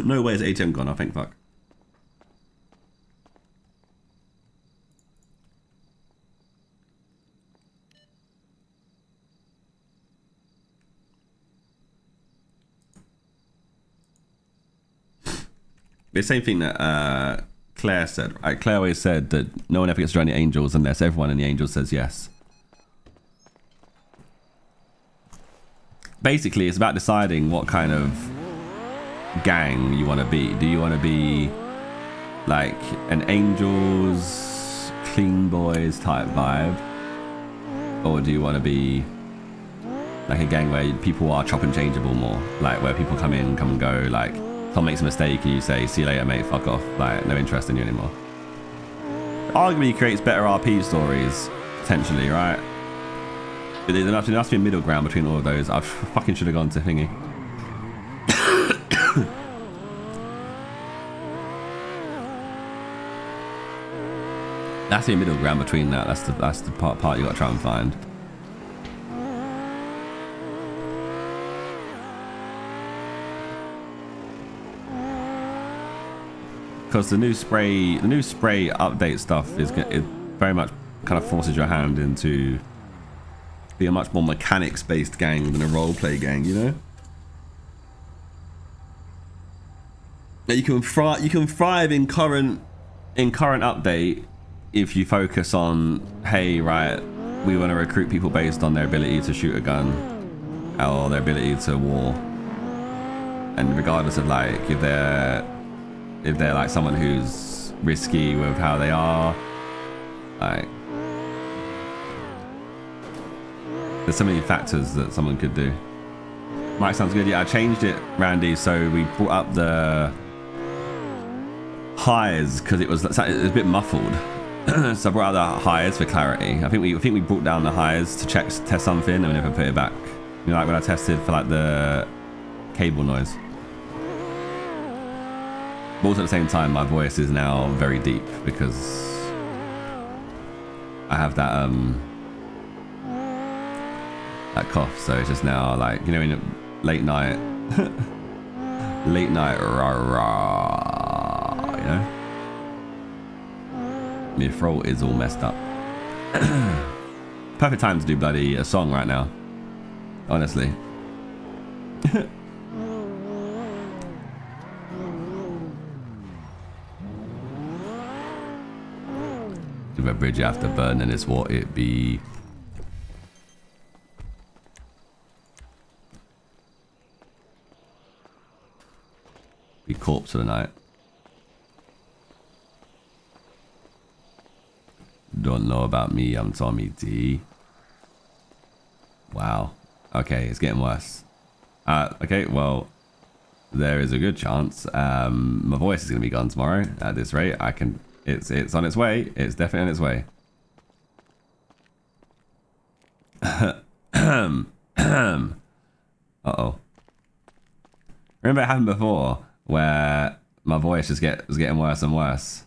no way is ATM gone. I think fuck. The same thing that uh, Claire said. Right? Claire always said that no one ever gets to join the Angels unless everyone in the Angels says yes. Basically, it's about deciding what kind of gang you want to be. Do you want to be like an Angels, Clean Boys type vibe? Or do you want to be like a gang where people are chop and changeable more? Like where people come in, come and go, like someone makes a mistake and you say, see you later, mate, fuck off. Like, no interest in you anymore. Arguably creates better RP stories, potentially, right? But there there must be a middle ground between all of those. I fucking should have gone to thingy. That's the middle ground between that. That's the that's the part part you got to try and find. because the new spray the new spray update stuff is it very much kind of forces your hand into be a much more mechanics based gang than a role play gang you know now you can thrive you can thrive in current in current update if you focus on hey right we want to recruit people based on their ability to shoot a gun or their ability to war and regardless of like if they're if they're like someone who's risky with how they are. Like, there's so many factors that someone could do. Mic sounds good. Yeah, I changed it, Randy. So we brought up the highs because it was, it was a bit muffled. so I brought out the highs for clarity. I think we I think we brought down the highs to check test something and we never put it back. You know, like when I tested for like the cable noise. But also at the same time, my voice is now very deep because I have that um that cough. So it's just now like you know in late night, late night rah rah, you know. My throat is all messed up. Perfect time to do bloody a song right now. Honestly. If a bridge after burning is what it be. Be corpse for the night. Don't know about me, I'm Tommy D. Wow. Okay, it's getting worse. Uh, okay, well, there is a good chance um, my voice is going to be gone tomorrow at this rate. I can it's it's on its way. It's definitely on its way. Uh-oh. Remember it happened before where my voice just get was getting worse and worse.